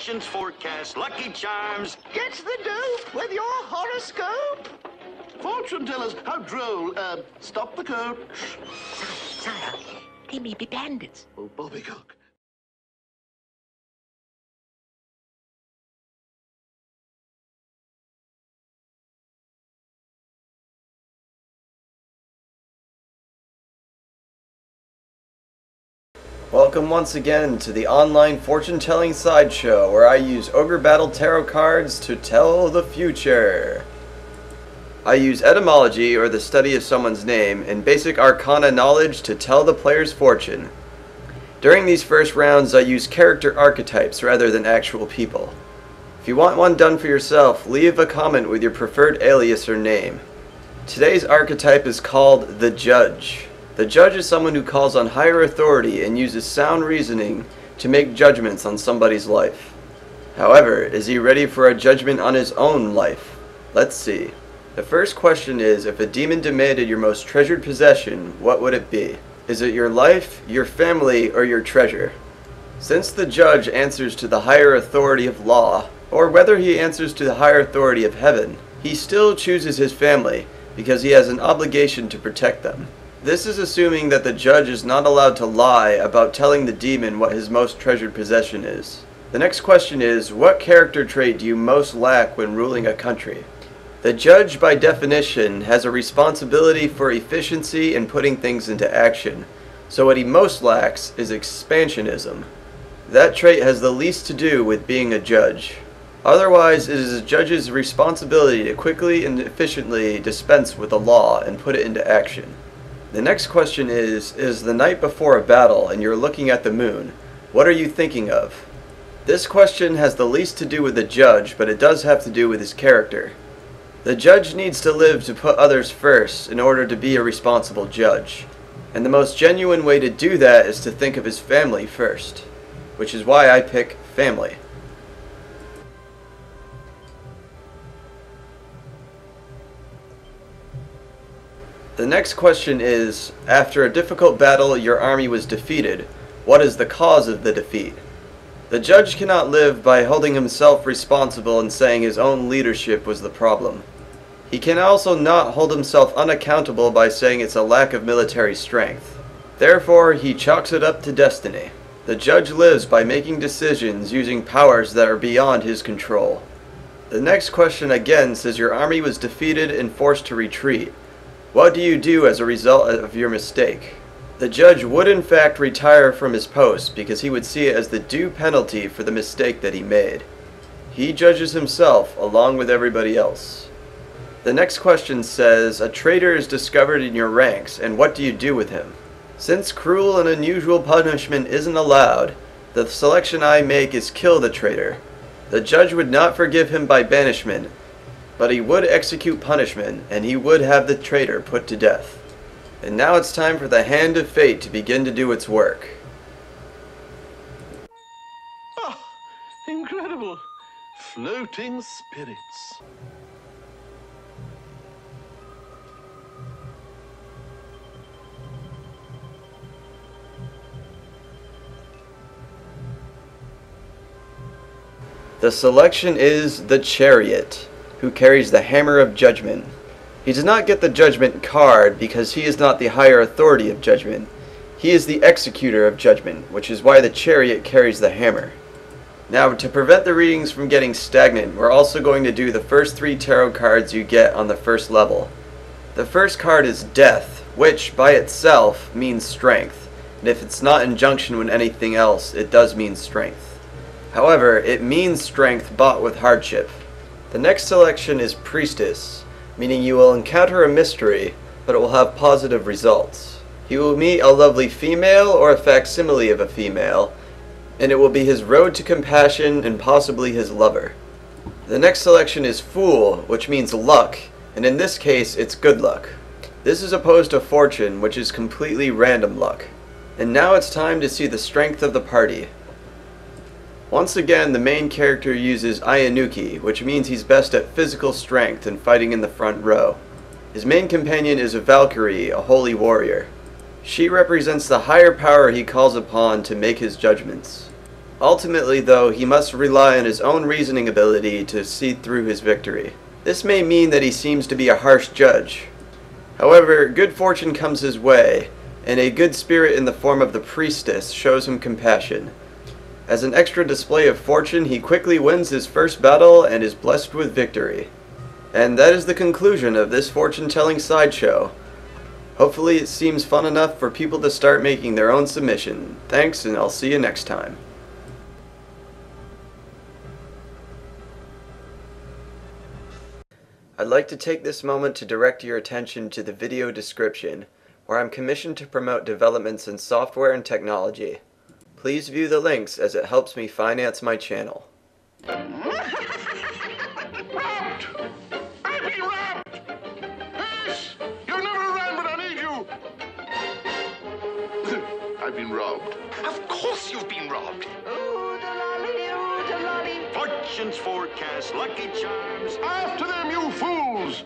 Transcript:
predictions, forecasts, lucky charms. Get the dope with your horoscope. Fortune tellers, how droll. Uh, stop the coach. Sire, they may be bandits. Oh, Bobbycock. Welcome once again to the online fortune telling sideshow where I use Ogre Battle Tarot cards to tell the future. I use etymology or the study of someone's name and basic arcana knowledge to tell the player's fortune. During these first rounds, I use character archetypes rather than actual people. If you want one done for yourself, leave a comment with your preferred alias or name. Today's archetype is called the Judge. The judge is someone who calls on higher authority and uses sound reasoning to make judgments on somebody's life. However, is he ready for a judgment on his own life? Let's see. The first question is if a demon demanded your most treasured possession, what would it be? Is it your life, your family, or your treasure? Since the judge answers to the higher authority of law, or whether he answers to the higher authority of heaven, he still chooses his family because he has an obligation to protect them. This is assuming that the judge is not allowed to lie about telling the demon what his most treasured possession is. The next question is, what character trait do you most lack when ruling a country? The judge, by definition, has a responsibility for efficiency in putting things into action, so what he most lacks is expansionism. That trait has the least to do with being a judge. Otherwise, it is a judge's responsibility to quickly and efficiently dispense with the law and put it into action. The next question is Is the night before a battle and you're looking at the moon, what are you thinking of? This question has the least to do with the judge, but it does have to do with his character. The judge needs to live to put others first in order to be a responsible judge. And the most genuine way to do that is to think of his family first, which is why I pick family. The next question is After a difficult battle, your army was defeated. What is the cause of the defeat? The judge cannot live by holding himself responsible and saying his own leadership was the problem. He can also not hold himself unaccountable by saying it's a lack of military strength. Therefore, he chalks it up to destiny. The judge lives by making decisions using powers that are beyond his control. The next question again says your army was defeated and forced to retreat. What do you do as a result of your mistake? The judge would in fact retire from his post because he would see it as the due penalty for the mistake that he made. He judges himself along with everybody else. The next question says, A traitor is discovered in your ranks, and what do you do with him? Since cruel and unusual punishment isn't allowed, the selection I make is kill the traitor. The judge would not forgive him by banishment, but he would execute punishment, and he would have the traitor put to death. And now it's time for the hand of fate to begin to do its work. Oh, incredible. Floating spirits. The selection is the Chariot who carries the hammer of judgment. He does not get the judgment card because he is not the higher authority of judgment. He is the executor of judgment, which is why the chariot carries the hammer. Now, to prevent the readings from getting stagnant, we're also going to do the first three tarot cards you get on the first level. The first card is Death, which by itself means strength, and if it's not in junction with anything else, it does mean strength. However, it means strength bought with hardship. The next selection is Priestess, meaning you will encounter a mystery, but it will have positive results. He will meet a lovely female or a facsimile of a female, and it will be his road to compassion and possibly his lover. The next selection is Fool, which means luck, and in this case it's good luck. This is opposed to Fortune, which is completely random luck. And now it's time to see the strength of the party. Once again, the main character uses Ayanuki, which means he's best at physical strength and fighting in the front row. His main companion is a Valkyrie, a holy warrior. She represents the higher power he calls upon to make his judgments. Ultimately, though, he must rely on his own reasoning ability to see through his victory. This may mean that he seems to be a harsh judge. However, good fortune comes his way, and a good spirit in the form of the priestess shows him compassion. As an extra display of fortune, he quickly wins his first battle and is blessed with victory. And that is the conclusion of this fortune telling sideshow. Hopefully, it seems fun enough for people to start making their own submission. Thanks, and I'll see you next time. I'd like to take this moment to direct your attention to the video description, where I'm commissioned to promote developments in software and technology. Please view the links as it helps me finance my channel. Robbed! I've been robbed! Yes! You're never around when I need you! I've been robbed. Of course you've been robbed. Ooh-da-lolly, ooh-da-lolly. Fortune's forecast, Lucky Charms. After them, you fools!